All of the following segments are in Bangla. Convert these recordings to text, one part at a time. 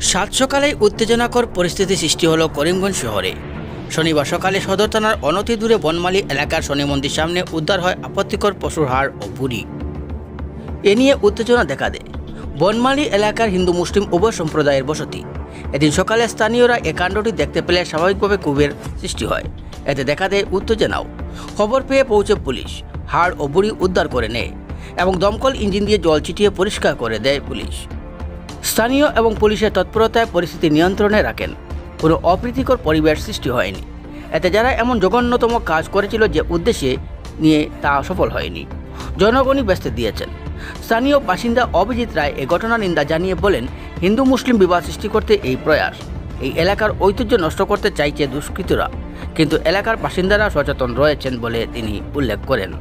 সাত সকালে উত্তেজনাকর পরিস্থিতি সৃষ্টি হলো করিমগঞ্জ শহরে। শনিবার সকালে সদর থানার অনতি দূরে বনমালী এলাকার শনি মন্দির সামনে উদ্ধার হয় আপত্তিকর পশুর হাড় ও বুড়ি এ নিয়ে উত্তেজনা দেখা দেয়। বনমালী এলাকার হিন্দু মুসলিম উভয় সম্প্রদায়ের বসতি। এদিন সকালে স্থানীয়রা এ কাণ্ডটি দেখতে পেলে স্বাভাবিকভাবে ক্ষোভের সৃষ্টি হয়। এতে দেখা দেয় উত্তেজনাও। খবর পেয়ে পৌঁছে পুলিশ। হাড় ও বুড়ি উদ্ধার করে নেয় এবং দমকল ইঞ্জিন দিয়ে জল ছিটিয়ে পরিষ্কার করে দেয় পুলিশ। স্থানীয় এবং পুলিশের তৎপরতায় পরিস্থিতি নিয়ন্ত্রণে রাখেন। কোনো অপ্রীতিকর পরিবেশ সৃষ্টি হয়নি। এতে যারা এমন জঘন্যতম কাজ করেছিল যে উদ্দেশ্যে নিয়ে তা সফল হয়নি। জনগণই ব্যস্ত দিয়েছেন। স্থানীয় বাসিন্দা অভিজিৎ রায় এ ঘটনা নিন্দা জানিয়ে বলেন, হিন্দু মুসলিম বিবাদ সৃষ্টি করতে এই প্রয়াস। এই এলাকার ঐতিহ্য নষ্ট করতে চাইছে দুষ্কৃতীরা। কিন্তু এলাকার বাসিন্দারা সচেতন রয়েছেন বলে তিনি উল্লেখ করেন।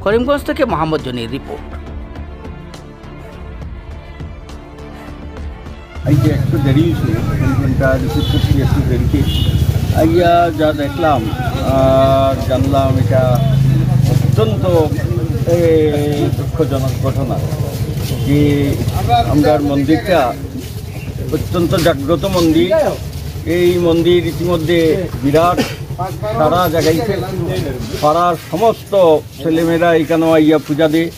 করিমগঞ্জ থেকে মোহাম্মদ জনির রিপোর্ট। আজকে একটু দেরি হয়েছিল ঘণ্টা রিসিভ করছি একটু দেরিতে আইয়া যা দেখলাম আর জানলাম এটা অত্যন্ত দুঃখজনক ঘটনা যে আমরা মন্দিরটা অত্যন্ত জাগ্রত মন্দির এই মন্দির ইতিমধ্যে বিরাট সারা জায়গাইছে পাড়ার সমস্ত ছেলেমেয়েরা এখানে আইয়া পূজা দেয়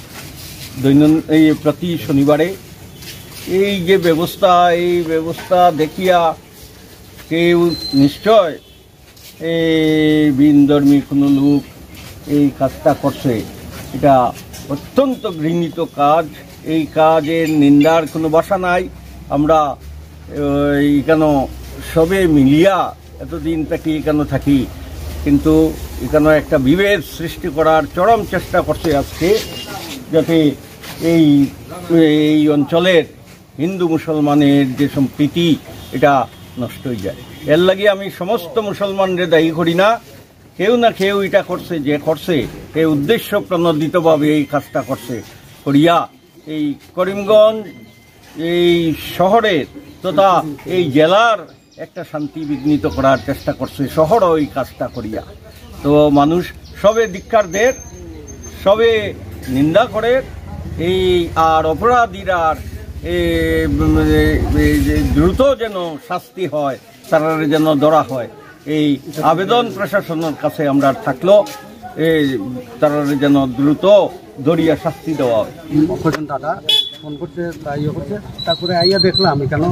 দৈনন্দিন এই প্রতি শনিবারে এই যে ব্যবস্থা, এই ব্যবস্থা দেখিয়া কেউ নিশ্চয় এই বিনধর্মী কোনো লোক এই কাজটা করছে। এটা অত্যন্ত ঘৃণিত কাজ। এই কাজের নিন্দার কোনো বাসা নাই। আমরা এখানে সবে মিলিয়া এতদিন থাকি এখানে থাকি? কিন্তু এখানে একটা বিভেদ সৃষ্টি করার চরম চেষ্টা করছে আজকে, যাতে এই এই অঞ্চলের হিন্দু মুসলমানের যে সম্প্রীতি এটা নষ্ট হয়ে যায়। এর লাগে আমি সমস্ত মুসলমানদের দায়ী করি না। কেউ না কেউ এটা করছে, যে করছে এই উদ্দেশ্য প্রণোদিতভাবে এই কাজটা করছে। করিয়া এই করিমগঞ্জ, এই শহরের তথা এই জেলার একটা শান্তি বিঘ্নিত করার চেষ্টা করছে, শহরও এই কাজটা করিয়া। তো মানুষ সবে ধিক্ষারদের সবে নিন্দা করে, এই আর অপরাধীরা দ্রুত যেন শাস্তি হয় তারা যেন ধরা হয় এই আবেদন প্রশাসনের কাছে আমরা থাকল এই তারা যেন দ্রুত ধরিয়া শাস্তি দেওয়া হয়। দাদা ফোন করছে বা ইয়ে করছে। তারপরে আইয়া দেখলাম এখানে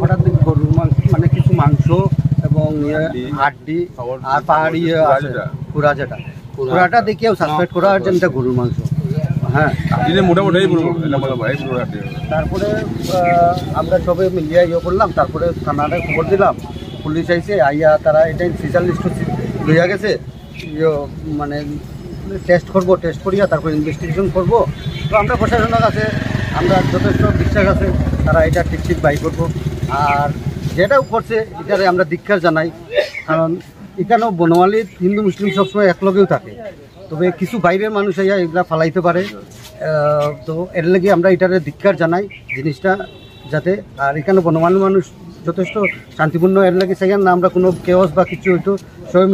হঠাৎ গরুর মাংস মানে কিছু মাংস এবং ইয়ে হাড্ডি আর পাহাড়ি ইয়ে আছে। পুরা যেটা। পুরাটা দেখেও সাসপেক্ট করা এটা গরুর মাংস। হ্যাঁ। দিনে মোটামুটি পুরো তারপরে আমরা সবে মিলিয়ে ইয়ে করলাম তারপরে থানারে খবর দিলাম। পুলিশ আইসে আইয়া তারা এটাই সিজার লিস্ট লইয়া গেছে। ইয়ে মানে টেস্ট করব টেস্ট করিয়া তারপর ইনভেস্টিগেশন করব। তো আমরা প্রশাসনের কাছে আমরা যথেষ্ট বিশ্বাস আছে তারা এটা ঠিক ঠিক বাই করব। আর যেটাও করছে এটারে আমরা দীক্ষার জানাই। কারণ এখানেও বনমালীর হিন্দু মুসলিম সবসময় একলগেও থাকে। তবে কিছু বাইরের মানুষ আইয়া এগুলা ফালাইতে পারে। তো এর লাগে আমরা এটারে ধিক্ষার জানাই জিনিসটা যাতে, আর এখানে বনমান মানুষ যথেষ্ট শান্তিপূর্ণ, এর লাগে সেখানে আমরা কোনো কেওস বা কিছু হয়তো সবাই